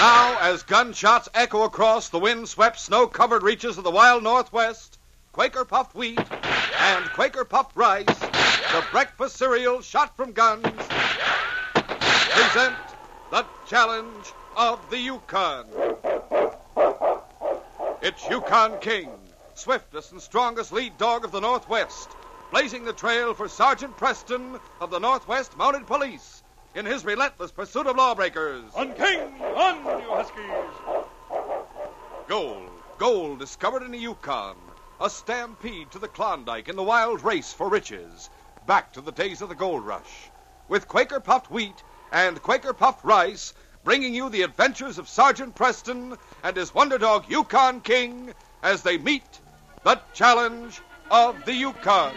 Now, as gunshots echo across the wind-swept, snow-covered reaches of the wild Northwest, Quaker puffed wheat and Quaker puffed rice, the breakfast cereal shot from guns, present the challenge of the Yukon. It's Yukon King, swiftest and strongest lead dog of the Northwest, blazing the trail for Sergeant Preston of the Northwest Mounted Police in his relentless pursuit of lawbreakers. On King, on, you Huskies! Gold, gold discovered in the Yukon. A stampede to the Klondike in the wild race for riches. Back to the days of the gold rush. With Quaker puffed wheat and Quaker puffed rice, bringing you the adventures of Sergeant Preston and his wonder dog Yukon King as they meet the challenge of the Yukon.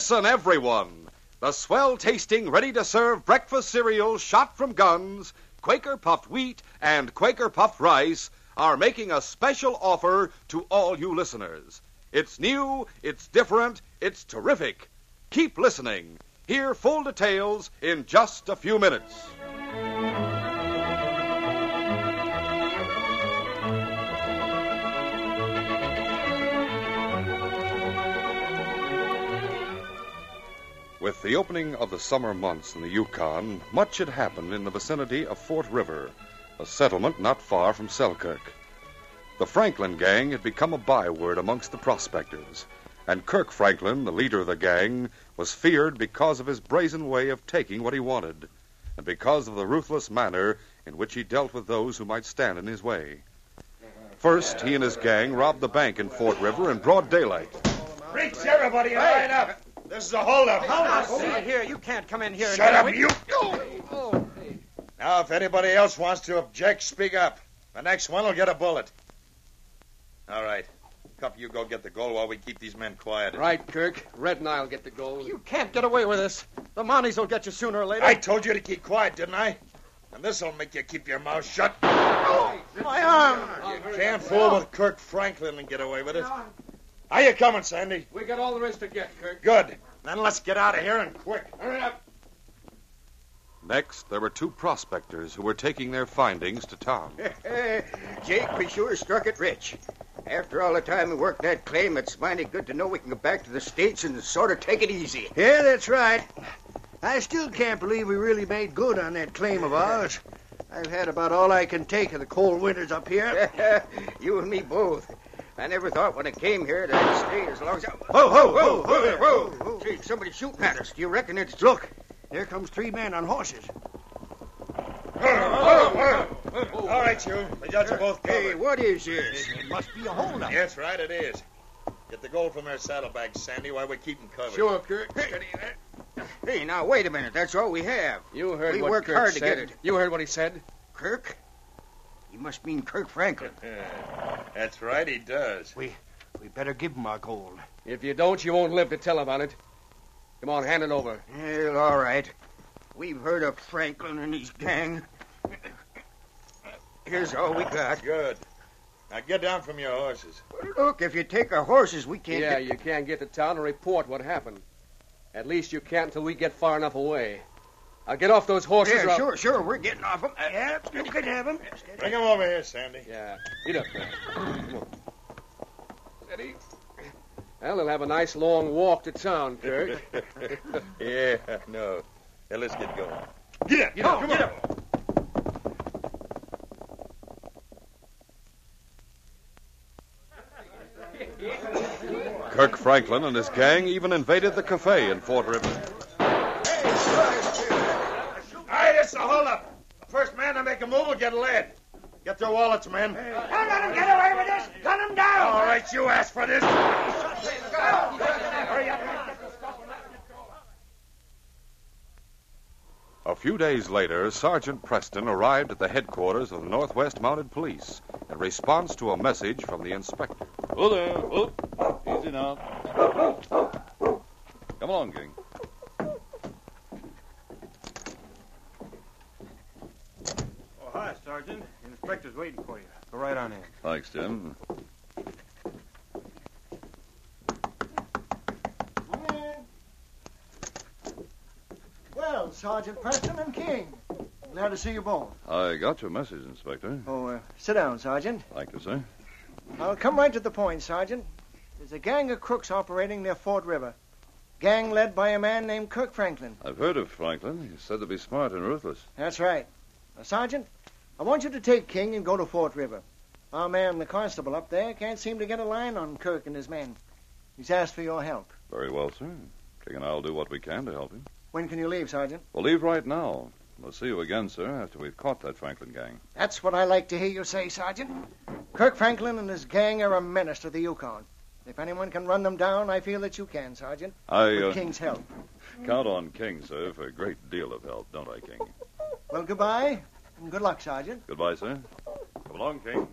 Listen, everyone. The swell tasting, ready to serve breakfast cereals shot from guns, Quaker puffed wheat, and Quaker puffed rice are making a special offer to all you listeners. It's new, it's different, it's terrific. Keep listening. Hear full details in just a few minutes. With the opening of the summer months in the Yukon, much had happened in the vicinity of Fort River, a settlement not far from Selkirk. The Franklin gang had become a byword amongst the prospectors, and Kirk Franklin, the leader of the gang, was feared because of his brazen way of taking what he wanted, and because of the ruthless manner in which he dealt with those who might stand in his way. First, he and his gang robbed the bank in Fort River in broad daylight. Reach everybody and line up. This is a holdup. Hold See here, you can't come in here. Shut up, away- you. Oh, Now, if anybody else wants to object, speak up. The next one will get a bullet. All right. Cup, you go get the gold while we keep these men quiet. Right, Kirk. Red and I'll get the gold. you can't get away with this. The Mounties will get you sooner or later. I told you to keep quiet, didn't I? And this'll make you keep your mouth shut. My arm. You Can't fool with Kirk Franklin and get away with it. How you coming, Sandy? We got all there is to get, Kirk. Good. Then let's get out of here and quick. Hurry up. Next, there were two prospectors who were taking their findings to town. Jake, we sure struck it rich. After all the time we worked that claim, it's mighty good to know we can go back to the States and sort of take it easy. Yeah, that's right. I still can't believe we really made good on that claim of ours. I've had about all I can take of the cold winters up here. you and me both. I never thought when I came here that I'd stay as long as I... Whoa, whoa, whoa, whoa, there, whoa. Jake, somebody's shooting at us. Do you reckon it's... Look, there comes three men on horses. All right, you. We got you both covered. Hey, what is this? It must be a holdup. Yes, right, it is. Get the gold from their saddlebags, Sandy, while we keep them covered. Sure, Kirk. Steady. Hey, now, wait a minute. That's all we have. You heard We what worked Kirk hard to said. get it. You heard what he said. Kirk? You must mean Kirk Franklin. That's right, he does. We we better give him our gold. If you don't, you won't live to tell about it. Come on, hand it over. Well, all right. We've heard of Franklin and his gang. Here's all we got. Good. Now get down from your horses. Look, if you take our horses, we can't. yeah, get- you can't get to town and report what happened. At least you can't until we get far enough away. I'll get off those horses. Yeah, or I'll- sure, sure. We're getting off them. Yeah, you can have him. Bring him over here, Sandy. Yeah, get up there. Come on. Steady. Well, they'll have a nice long walk to town, Kirk. yeah, no. Now let's get going. Get up, get up, oh, come on. Kirk Franklin and his gang even invaded the cafe in Fort River. All right, it's a holdup. The first man to make a move will get lead. Get their wallets, men. Don't let him get away with this. Gun him down. All right, you asked for this. A few days later, Sergeant Preston arrived at the headquarters of the Northwest Mounted Police in response to a message from the inspector. Oh there. Oh, easy now. Come along, King. is waiting for you. Go right on in. Thanks, Jim. Well, Sergeant Preston and King, glad to see you both. I got your message, Inspector. Oh, uh, sit down, Sergeant. Thank you, sir. I'll come right to the point, Sergeant. There's a gang of crooks operating near Fort River. Gang led by a man named Kirk Franklin. I've heard of Franklin. He's said to be smart and ruthless. That's right. Now, Sergeant, I want you to take King and go to Fort River. Our man, the constable up there, can't seem to get a line on Kirk and his men. He's asked for your help. Very well, sir. King and I'll do what we can to help him. When can you leave, Sergeant? We'll leave right now. We'll see you again, sir, after we've caught that Franklin gang. That's what I like to hear you say, Sergeant. Kirk Franklin and his gang are a menace to the Yukon. If anyone can run them down, I feel that you can, Sergeant. I With uh, King's help. count on King, sir, for a great deal of help, don't I, King? Well, goodbye, and good luck, Sergeant. Goodbye, sir. Come along, King.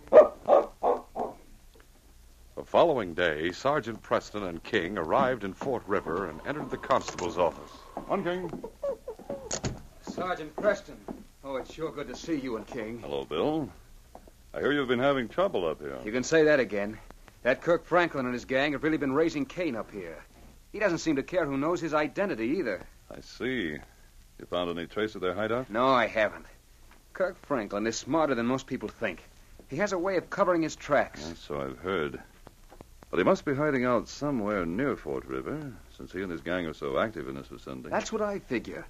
The following day, Sergeant Preston and King arrived in Fort River and entered the constable's office. On, King. Sergeant Preston. Oh, it's sure good to see you and King. Hello, Bill. I hear you've been having trouble up here. You can say that again. That Kirk Franklin and his gang have really been raising Cain up here. He doesn't seem to care who knows his identity either. I see. You found any trace of their hideout? No, I haven't. Kirk Franklin is smarter than most people think. He has a way of covering his tracks. Yes, so I've heard. But he must be hiding out somewhere near Fort River, since he and his gang are so active in this vicinity. That's what I figure.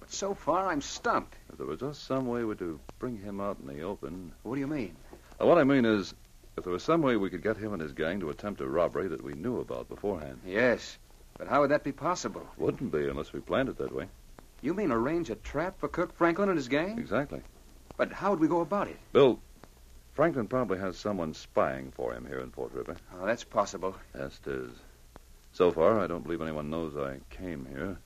But so far, I'm stumped. If there was just some way we to bring him out in the open. What do you mean? Uh, what I mean is, if there was some way we could get him and his gang to attempt a robbery that we knew about beforehand. Yes. But how would that be possible? Wouldn't be unless we planned it that way. You mean arrange a trap for Kirk Franklin and his gang? Exactly. But how would we go about it? Bill, Franklin probably has someone spying for him here in Fort River. Oh, that's possible. Yes, it is. So far, I don't believe anyone knows I came here.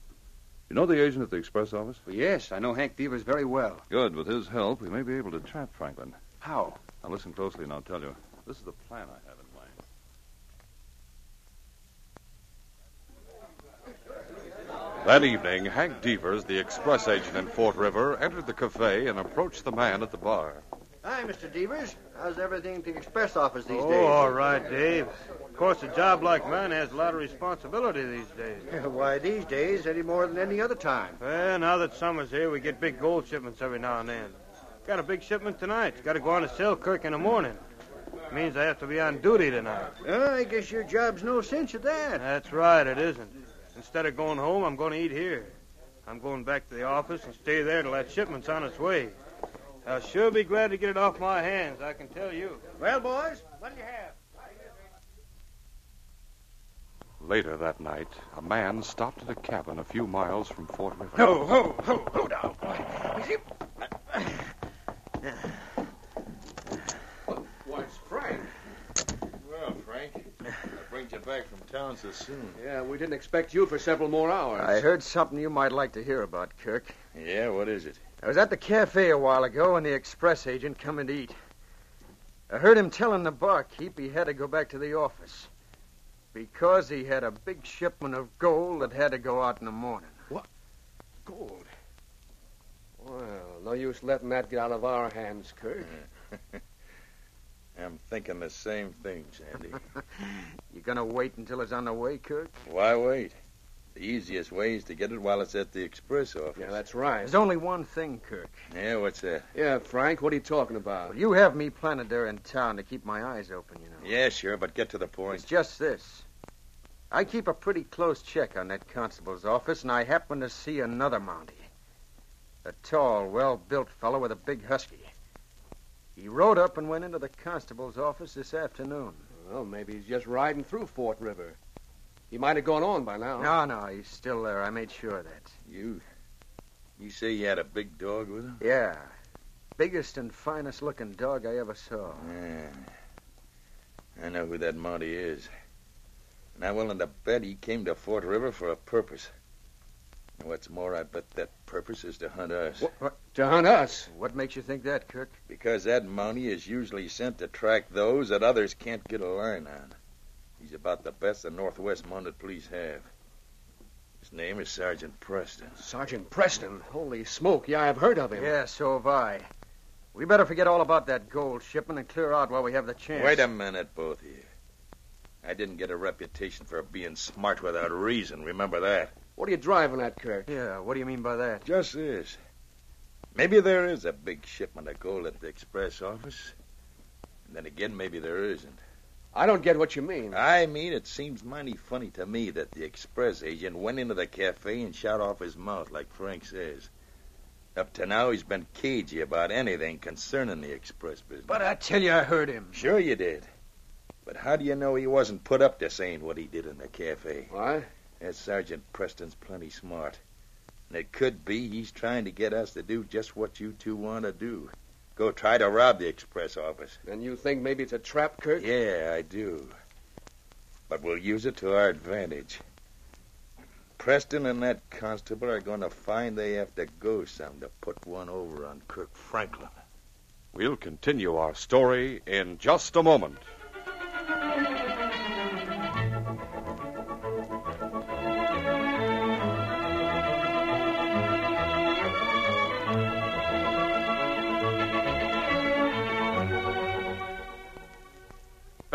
You know the agent at the express office? Well, yes, I know Hank Devers very well. Good. With his help, we may be able to trap Franklin. How? Now listen closely, and I'll tell you. This is the plan I have in mind. That evening, Hank Devers, the express agent in Fort River, entered the cafe and approached the man at the bar. Hi, Mr. Devers. How's everything at the express office these oh, days? all right, Dave. Of course, a job like mine has a lot of responsibility these days. Why, these days, any more than any other time. Well, now that summer's here, we get big gold shipments every now and then. Got a big shipment tonight. Got to go on to Selkirk in the morning. Means I have to be on duty tonight. Oh, I guess your job's no cinch of that. That's right, it isn't. Instead of going home, I'm going to eat here. I'm going back to the office and stay there till that shipment's on its way. I'll sure be glad to get it off my hands, I can tell you. Well, boys, what'll you have? Later that night, a man stopped at a cabin a few miles from Fort River. Ho, ho, ho, ho down. Easy. Why, it's Frank. Well, Frank, I brought you back from town so soon. Yeah, we didn't expect you for several more hours. I heard something you might like to hear about, Kirk. Yeah, what is it? I was at the cafe a while ago and the express agent come in to eat. I heard him telling the barkeep he had to go back to the office because he had a big shipment of gold that had to go out in the morning. What? Gold. Well, no use letting that get out of our hands, Kirk. I'm thinking the same thing, Sandy. You gonna wait until it's on the way, Kirk? Why wait? The easiest way is to get it while it's at the express office. Yeah, that's right. There's only one thing, Kirk. Yeah, what's that? Yeah, Frank, what are you talking about? Well, you have me planted there in town to keep my eyes open, you know. Yeah, sure, but get to the point. It's just this. I keep a pretty close check on that constable's office, and I happen to see another Mountie. A tall, well built fellow with a big husky. He rode up and went into the constable's office this afternoon. Well, maybe he's just riding through Fort River. He might have gone on by now. No, no, he's still there. I made sure of that. You, you say you had a big dog with him? Yeah. Biggest and finest looking dog I ever saw. Yeah. I know who that Mountie is. And I'm willing to bet he came to Fort River for a purpose. And what's more, I bet that purpose is to hunt us. What, what, To hunt us. what makes you think that, Kirk? Because that Mountie is usually sent to track those that others can't get a line on. He's about the best the Northwest Mounted Police have. His name is Sergeant Preston. Sergeant Preston. Holy smoke, yeah, I've heard of him. Yeah, so have I. We better forget all about that gold shipment and clear out while we have the chance. Wait a minute, both of you. I didn't get a reputation for being smart without reason. Remember that. What are you driving at, Kirk? Yeah, what do you mean by that? Just this. Maybe there is a big shipment of gold at the express office. And then again, maybe there isn't. I don't get what you mean. I mean, it seems mighty funny to me that the express agent went into the cafe and shot off his mouth, like Frank says. Up to now, he's been cagey about anything concerning the express business. But I tell you, I heard him. Sure you did. But how do you know he wasn't put up to saying what he did in the cafe? Why? That Sergeant Preston's plenty smart. And it could be he's trying to get us to do just what you two want to do. Go try to rob the express office. And you think maybe it's a trap, Kirk? Yeah, I do. But we'll use it to our advantage. Preston and that constable are going to find they have to go some to put one over on Kirk Franklin. We'll continue our story in just a moment.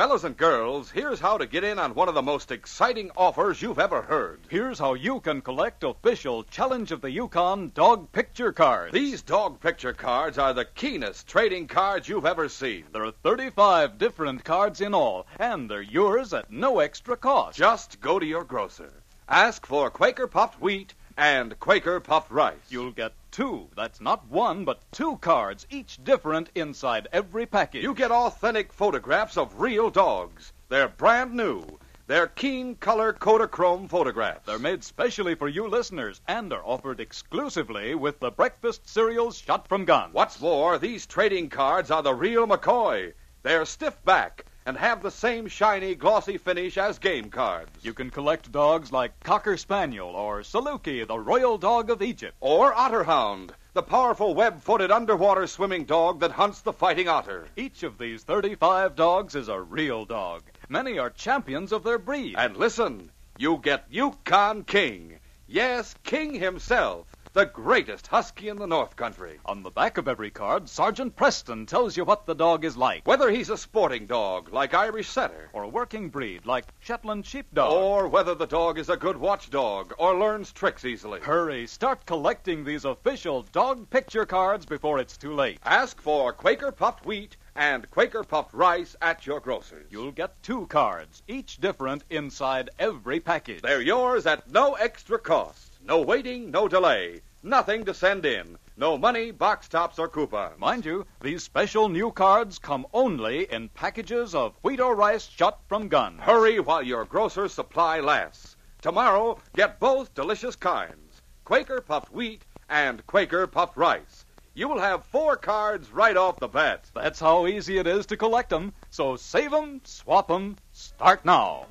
Fellas and girls, here's how to get in on one of the most exciting offers you've ever heard. Here's how you can collect official Challenge of the Yukon dog picture cards. These dog picture cards are the keenest trading cards you've ever seen. There are 35 different cards in all, and they're yours at no extra cost. Just go to your grocer. Ask for Quaker puffed wheat and Quaker puffed rice. You'll get two. That's not one, but two cards, each different inside every package. You get authentic photographs of real dogs. They're brand new. They're keen color Kodachrome photographs. They're made specially for you listeners and are offered exclusively with the breakfast cereals shot from guns. What's more, these trading cards are the real McCoy. They're stiff back and have the same shiny, glossy finish as game cards. You can collect dogs like Cocker Spaniel or Saluki, the royal dog of Egypt. Or Otterhound, the powerful web footed underwater swimming dog that hunts the fighting otter. Each of these 35 dogs is a real dog. Many are champions of their breed. And listen, you get Yukon King. Yes, King himself. The greatest husky in the North Country. On the back of every card, Sergeant Preston tells you what the dog is like. Whether he's a sporting dog, like Irish Setter, or a working breed, like Shetland Sheepdog. or whether the dog is a good watchdog or learns tricks easily. Hurry, start collecting these official dog picture cards before it's too late. Ask for Quaker puffed wheat and Quaker puffed rice at your grocer's. You'll get two cards, each different inside every package. They're yours at no extra cost. No waiting, no delay. Nothing to send in. No money, box tops, or coupons. Mind you, these special new cards come only in packages of wheat or rice shot from guns. Hurry while your grocer's supply lasts. Tomorrow, get both delicious kinds Quaker puffed wheat and Quaker puffed rice. You will have four cards right off the bat. That's how easy it is to collect 'em. So save 'em, swap 'em, start now.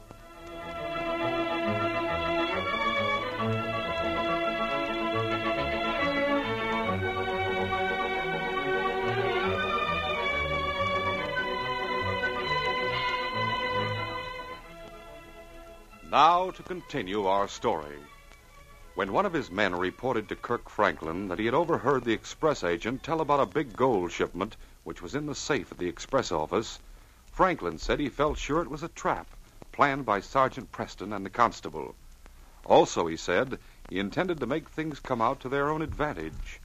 Now to continue our story. When one of his men reported to Kirk Franklin that he had overheard the express agent tell about a big gold shipment which was in the safe at the express office, Franklin said he felt sure it was a trap planned by Sergeant Preston and the constable. Also, he said, he intended to make things come out to their own advantage.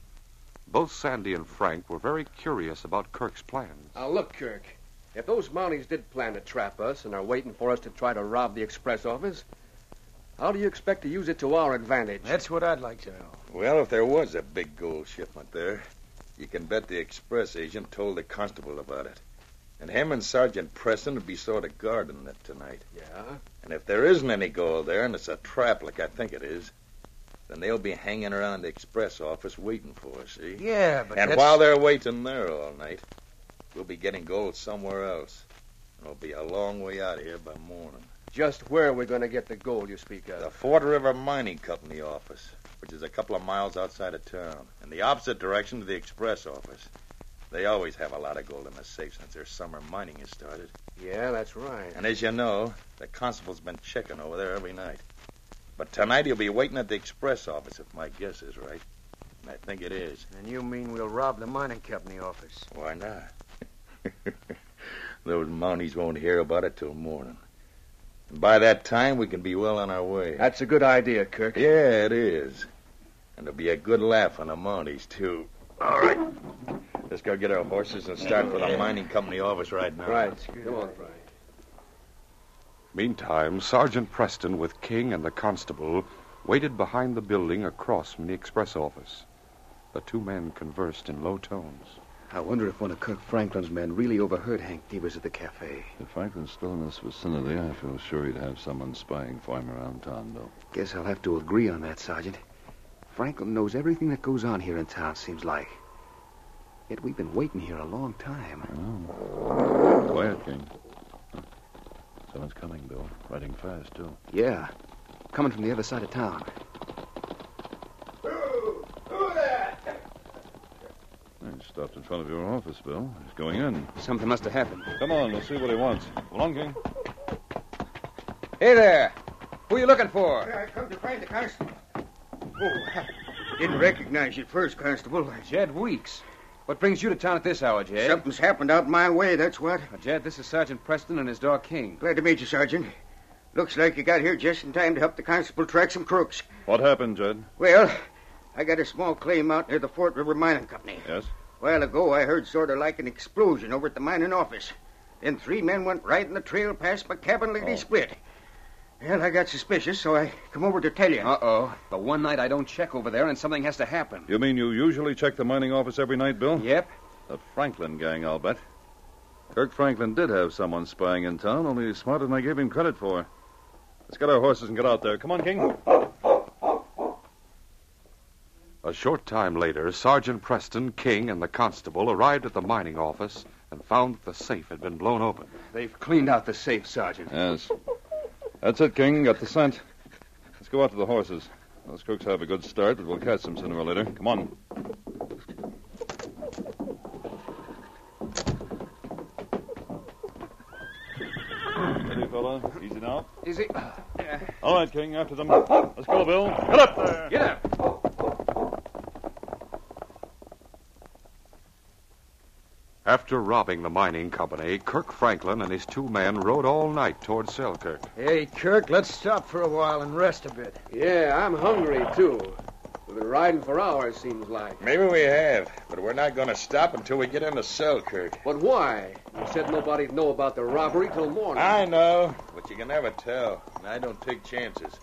Both Sandy and Frank were very curious about Kirk's plans. Now, look, Kirk. If those Mounties did plan to trap us and are waiting for us to try to rob the express office, how do you expect to use it to our advantage? That's what I'd like to know. Well, if there was a big gold shipment there, you can bet the express agent told the constable about it. And him and Sergeant Preston would be sort of guarding it tonight. Yeah? And if there isn't any gold there, and it's a trap like I think it is, then they'll be hanging around the express office waiting for us, see? Yeah, but and that's... while they're waiting there all night, we'll be getting gold somewhere else. And it'll be a long way out of here by morning. Just where are we going to get the gold you speak of? The Fort River Mining Company office, which is a couple of miles outside of town, in the opposite direction to the express office. They always have a lot of gold in the safe since their summer mining has started. Yeah, that's right. And as you know, the constable's been checking over there every night. But tonight he'll be waiting at the express office, if my guess is right. And I think it is. And you mean we'll rob the mining company office? Why not? Those Mounties won't hear about it till morning. And by that time, we can be well on our way. That's a good idea, Kirk. Yeah, it is. And it'll be a good laugh on the Mounties, too. All right. Let's go get our horses and start for the mining company office right now. Right. Come on, Frank. Meantime, Sergeant Preston, with King and the constable, waited behind the building across from the express office. The two men conversed in low tones. I wonder if one of Kirk Franklin's men really overheard Hank Devers at the cafe. If Franklin's still in this vicinity, I feel sure he'd have someone spying for him around town, Bill. Guess I'll have to agree on that, Sergeant. Franklin knows everything that goes on here in town, seems like. Yet we've been waiting here a long time. Oh. Quiet, King. Huh. Someone's coming, Bill. Riding fast, too. Yeah, coming from the other side of town. Stopped in front of your office, Bill. He's going in. Something must have happened. Come on, we'll see what he wants. Along, King. Hey there. Who are you looking for? I come to find the constable. Oh, didn't recognize you at first, Constable. Jed Weeks. What brings you to town at this hour, Jed? Something's happened out my way, that's what. Uh, Jed, this is Sergeant Preston and his dog King. Glad to meet you, Sergeant. Looks like you got here just in time to help the constable track some crooks. What happened, Jed? Well, I got a small claim out near the Fort River Mining Company. Yes? A while ago, I heard sort of like an explosion over at the mining office. Then three men went right in the trail past my cabin lickety oh. split. Well, I got suspicious, so I come over to tell you. Uh-oh. The one night I don't check over there and something has to happen. You mean you usually check the mining office every night, Bill? Yep. The Franklin gang, I'll bet. Kirk Franklin did have someone spying in town, only he's smarter than I gave him credit for. Let's get our horses and get out there. Come on, King. A short time later, Sergeant Preston, King, and the constable arrived at the mining office and found that the safe had been blown open. They've cleaned out the safe, Sergeant. Yes. That's it, King. Got the scent. Let's go out to the horses. Those crooks have a good start, but we'll catch them sooner or later. Come on. Steady, fella. Easy now. Easy. All right, King. After them. Let's go, Bill. Get up there. Get up. After robbing the mining company, Kirk Franklin and his two men rode all night toward Selkirk. Hey, Kirk, let's stop for a while and rest a bit. Yeah, I'm hungry, too. We've been riding for hours, seems like. Maybe we have, but we're not going to stop until we get into Selkirk. But why? You said nobody'd know about the robbery till morning. I know, but you can never tell, and I don't take chances.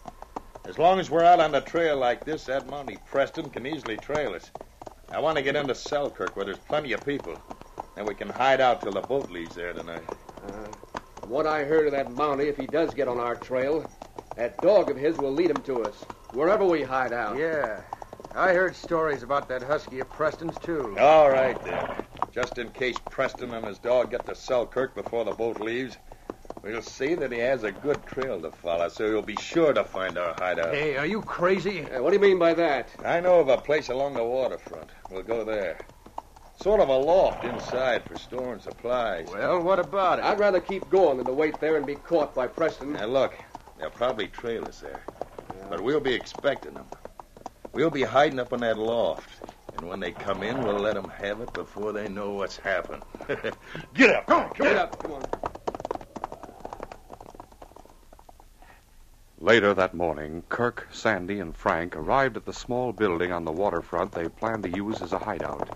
As long as we're out on the trail like this, that Mountie Preston can easily trail us. I want to get into Selkirk where there's plenty of people. Then we can hide out till the boat leaves there tonight. Uh, what I heard of that Mountie, if he does get on our trail, that dog of his will lead him to us, wherever we hide out. Yeah. I heard stories about that husky of Preston's, too. All right, then. Just in case Preston and his dog get to Selkirk before the boat leaves, we'll see that he has a good trail to follow, so he'll be sure to find our hideout. Hey, are you crazy? Uh, what do you mean by that? I know of a place along the waterfront. We'll go there. Sort of a loft inside for storing supplies. Well, what about it? I'd rather keep going than to wait there and be caught by Preston. Now, look, they'll probably trail us there. But we'll be expecting them. We'll be hiding up in that loft. And when they come in, we'll let them have it before they know what's happened. Get up. Come on, come Get on. up, come on. Later that morning, Kirk, Sandy, and Frank arrived at the small building on the waterfront they planned to use as a hideout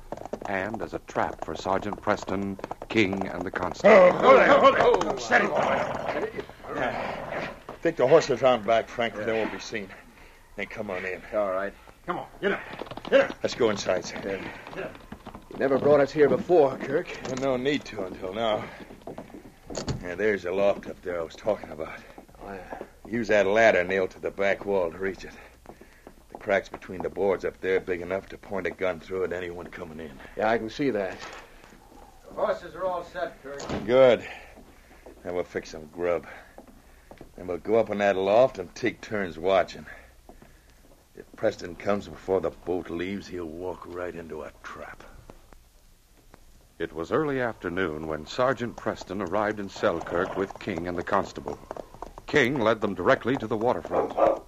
and as a trap for Sergeant Preston, King, and the constable. Oh, Hold there, hold there. Steady, boy. Take the horses round back, Frank, they won't be seen. Then come on in. All right. Come on, get up. Get up. Let's go inside, Sandy. You never brought us here before, Kirk. Well, no need to until now. Yeah, there's the loft up there I was talking about. Oh, yeah. Use that ladder nailed to the back wall to reach it. The cracks between the boards up there big enough to point a gun through at anyone coming in. Yeah, I can see that. The horses are all set, Kirk. Good. Then we'll fix some grub. Then we'll go up in that loft and take turns watching. If Preston comes before the boat leaves, he'll walk right into a trap. It was early afternoon when Sergeant Preston arrived in Selkirk with King and the constable. King led them directly to the waterfront.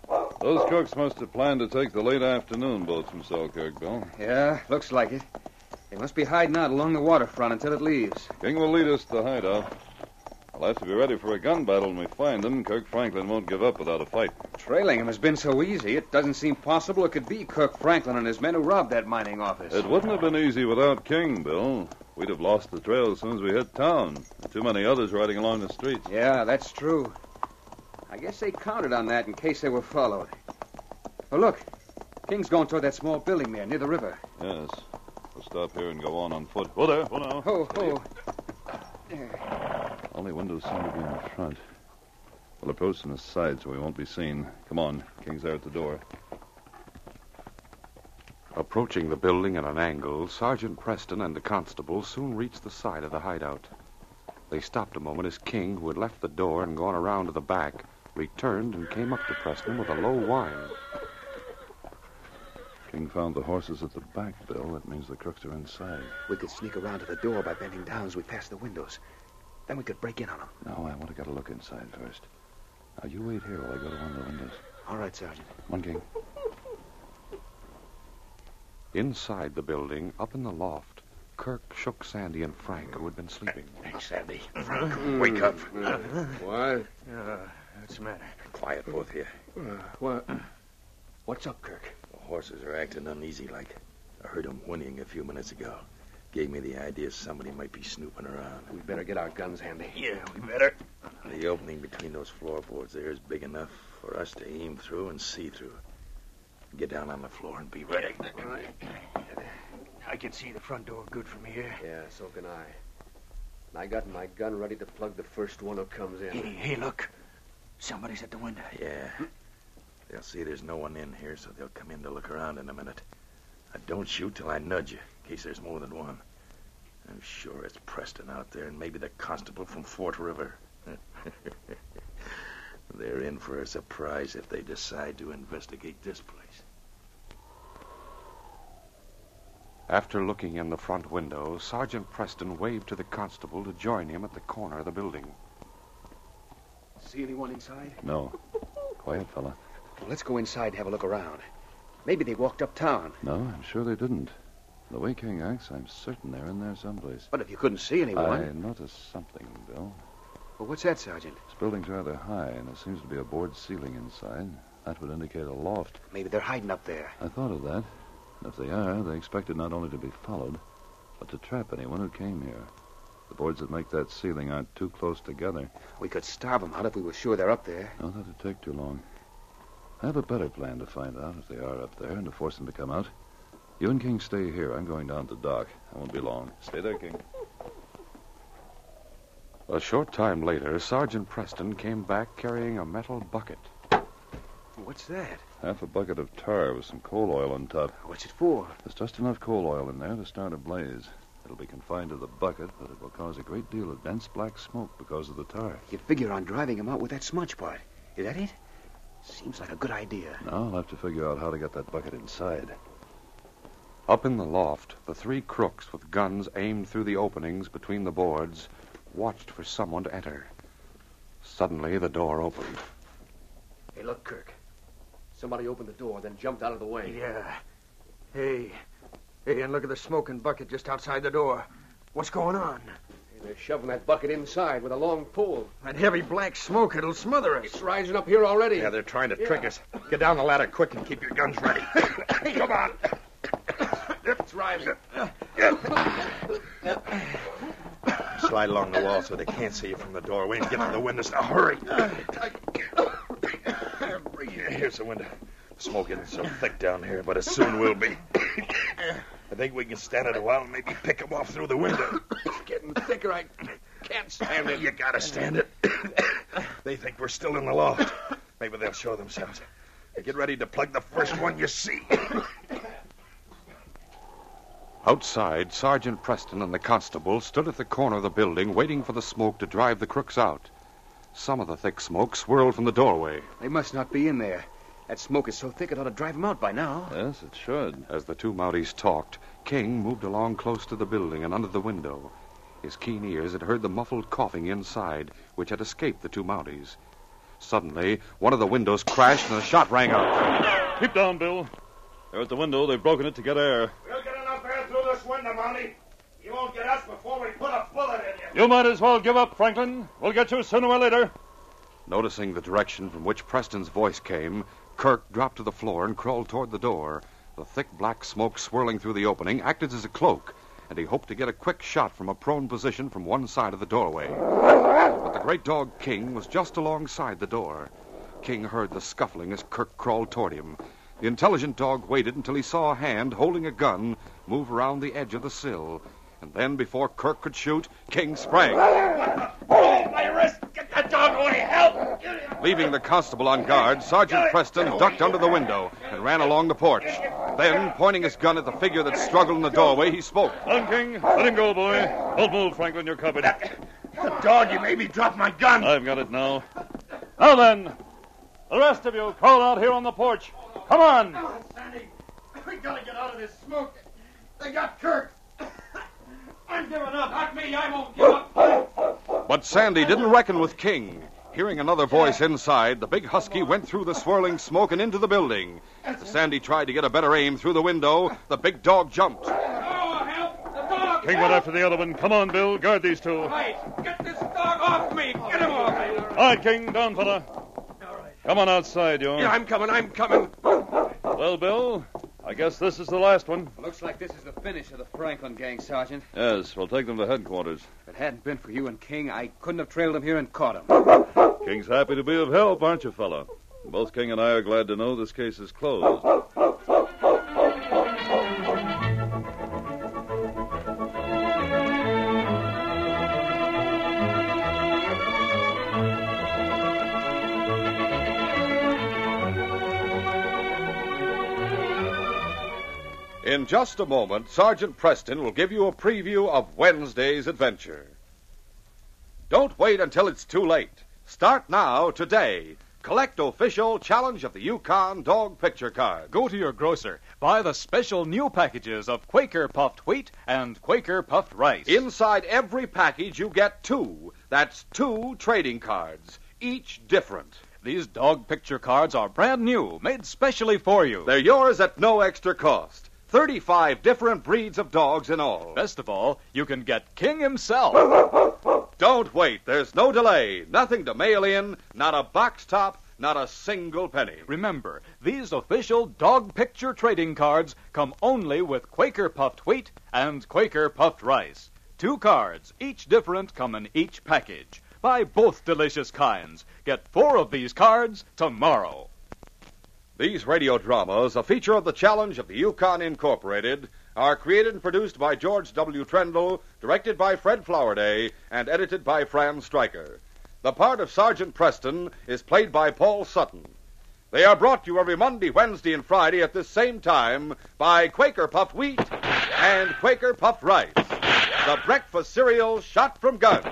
Those crooks must have planned to take the late afternoon boat from Selkirk, Bill. Yeah, looks like it. They must be hiding out along the waterfront until it leaves. King will lead us to the hideout. I'll have to be ready for a gun battle when we find them. Kirk Franklin won't give up without a fight. Trailing him has been so easy, it doesn't seem possible it could be Kirk Franklin and his men who robbed that mining office. It wouldn't have been easy without King, Bill. We'd have lost the trail as soon as we hit town. Too many others riding along the streets. Yeah, that's true. I guess they counted on that in case they were followed. Oh, look. King's going toward that small building there near the river. Yes. We'll stop here and go on on foot. Whoa there, whoa now. Ho, ho. Only windows seem to be in the front. We'll approach from the side so we won't be seen. Come on. King's there at the door. Approaching the building at an angle, Sergeant Preston and the constable soon reached the side of the hideout. They stopped a moment as King, who had left the door and gone around to the back, returned and came up to Preston with a low whine. King found the horses at the back, Bill. That means the crooks are inside. We could sneak around to the door by bending down as we pass the windows. Then we could break in on them. No, I want to get a look inside first. Now, you wait here while I go to one of the windows. All right, Sergeant. One, King. Inside the building, up in the loft, Kirk shook Sandy and Frank, who had been sleeping. Hey, Sandy. Frank, wake up. What? Uh, what's the matter? Quiet, both of you. Uh, what? What's up, Kirk? The horses are acting uneasy like. I heard them whinnying a few minutes ago. Gave me the idea somebody might be snooping around. We better get our guns handy. Yeah, we better. The opening between those floorboards there is big enough for us to aim through and see through. Get down on the floor and be ready. I can see the front door good from here. Yeah, so can I. And I got my gun ready to plug the first one who comes in. Hey, hey, look. Somebody's at the window. Yeah. They'll see there's no one in here, so they'll come in to look around in a minute. I don't shoot till I nudge you, in case there's more than one. I'm sure it's Preston out there, and maybe the constable from Fort River. They're in for a surprise if they decide to investigate this place. After looking in the front window, Sergeant Preston waved to the constable to join him at the corner of the building. See anyone inside? No. Quiet, fella. Well, let's go inside and have a look around. Maybe they walked uptown. No, I'm sure they didn't. The way King acts, I'm certain they're in there someplace. But if you couldn't see anyone. I noticed something, Bill. Well, what's that, Sergeant? This building's rather high, and there seems to be a board ceiling inside. That would indicate a loft. Maybe they're hiding up there. I thought of that. And if they are, they expected not only to be followed, but to trap anyone who came here. The boards that make that ceiling aren't too close together. We could starve them out if we were sure they're up there. No, that'd take too long. I have a better plan to find out if they are up there and to force them to come out. You and King stay here. I'm going down to the dock. I won't be long. Stay there, King. A short time later, Sergeant Preston came back carrying a metal bucket. What's that? Half a bucket of tar with some coal oil on top. What's it for? There's just enough coal oil in there to start a blaze. It'll be confined to the bucket, but it will cause a great deal of dense black smoke because of the tar. You figure on driving him out with that smudge pot. Is that it? Seems like a good idea. Now I'll have to figure out how to get that bucket inside. Up in the loft, the three crooks with guns aimed through the openings between the boards watched for someone to enter. Suddenly, the door opened. Hey, look, Kirk. Somebody opened the door, then jumped out of the way. Yeah. Hey. Hey, and look at the smoking bucket just outside the door. What's going on? Hey, they're shoving that bucket inside with a long pole. That heavy black smoke, it'll smother us. It's rising up here already. Yeah, they're trying to trick us. Get down the ladder quick and keep your guns ready. Come on. It's rising. Slide along the wall so they can't see you from the doorway and get to the windows. Now hurry. Here's the window. Smoke isn't so thick down here, but it soon will be. I think we can stand it a while and maybe pick them off through the window. It's getting thicker. I can't stand it. You gotta stand it. they think we're still in the loft. Maybe they'll show themselves. Get ready to plug the first one you see. Outside, Sergeant Preston and the constable stood at the corner of the building waiting for the smoke to drive the crooks out. Some of the thick smoke swirled from the doorway. They must not be in there. That smoke is so thick it ought to drive them out by now. Yes, it should. As the two Mounties talked, King moved along close to the building and under the window. His keen ears had heard the muffled coughing inside, which had escaped the two Mounties. Suddenly, one of the windows crashed and a shot rang out. Keep down, Bill. They're at the window. They've broken it to get air. We'll get enough air through this window, Mountie. You won't get us before we put a bullet in you. You might as well give up, Franklin. We'll get you sooner or later. Noticing the direction from which Preston's voice came, Kirk dropped to the floor and crawled toward the door. The thick black smoke swirling through the opening acted as a cloak, and he hoped to get a quick shot from a prone position from one side of the doorway. But the great dog King was just alongside the door. King heard the scuffling as Kirk crawled toward him. The intelligent dog waited until he saw a hand holding a gun move around the edge of the sill. And then, before Kirk could shoot, King sprang. Leaving the constable on guard, Sergeant Preston ducked under the window and ran along the porch. Then, pointing his gun at the figure that struggled in the doorway, he spoke. On, King. Let him go, boy. Don't move, Franklin. You're covered. The dog, you made me drop my gun. I've got it now. Now then, the rest of you crawl out here on the porch. Come on. Sandy, we gotta get out of this smoke. They got Kirk. I'm giving up. Not me. I won't give up. But Sandy didn't reckon with King. Hearing another voice inside, the big husky went through the swirling smoke and into the building. As Sandy tried to get a better aim through the window, the big dog jumped. Oh, help! The dog! King went after the other one. Come on, Bill. Guard these two. All Wait! Get this dog off me! Get him off me! right, King. Down, fella. All right. Come on outside, you. Yeah, I'm coming. I'm coming. Well, Bill, I guess this is the last one. Looks like this is the finish of the Franklin gang, Sergeant. Yes, we'll take them to headquarters. If it hadn't been for you and King, I couldn't have trailed them here and caught him. King's happy to be of help, aren't you, fella? Both King and I are glad to know this case is closed. In just a moment, Sergeant Preston will give you a preview of Wednesday's adventure. Don't wait until it's too late. Start now, today. Collect official Challenge of the Yukon dog picture card. Go to your grocer, buy the special new packages of Quaker puffed wheat and Quaker puffed rice. Inside every package, you get two. That's two trading cards, each different. These dog picture cards are brand new, made specially for you. They're yours at no extra cost. 35 different breeds of dogs in all. Best of all, you can get King himself. Don't wait. There's no delay. Nothing to mail in, not a box top, not a single penny. Remember, these official dog picture trading cards come only with Quaker puffed wheat and Quaker puffed rice. Two cards, each different, come in each package. Buy both delicious kinds. Get four of these cards tomorrow. These radio dramas, a feature of the Challenge of the Yukon Incorporated, are created and produced by George W. Trendle, directed by Fred Flowerday, and edited by Fran Stryker. The part of Sergeant Preston is played by Paul Sutton. They are brought to you every Monday, Wednesday, and Friday at this same time by Quaker Puffed Wheat and Quaker Puffed Rice, the breakfast cereal shot from guns.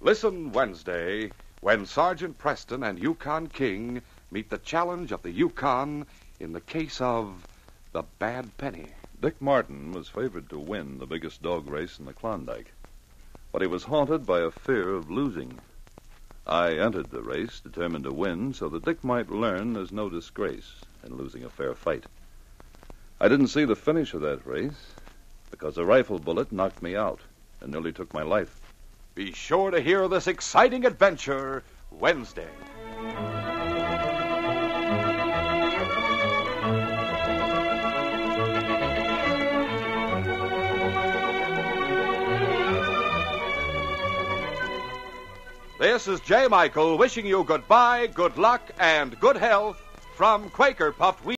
Listen Wednesday when Sergeant Preston and Yukon King meet the challenge of the Yukon in the case of the Bad Penny. Dick Martin was favored to win the biggest dog race in the Klondike, but he was haunted by a fear of losing. I entered the race determined to win so that Dick might learn there's no disgrace in losing a fair fight. I didn't see the finish of that race because a rifle bullet knocked me out and nearly took my life. Be sure to hear this exciting adventure Wednesday. This is Jay Michael wishing you goodbye, good luck, and good health from Quaker Puffed Wheat.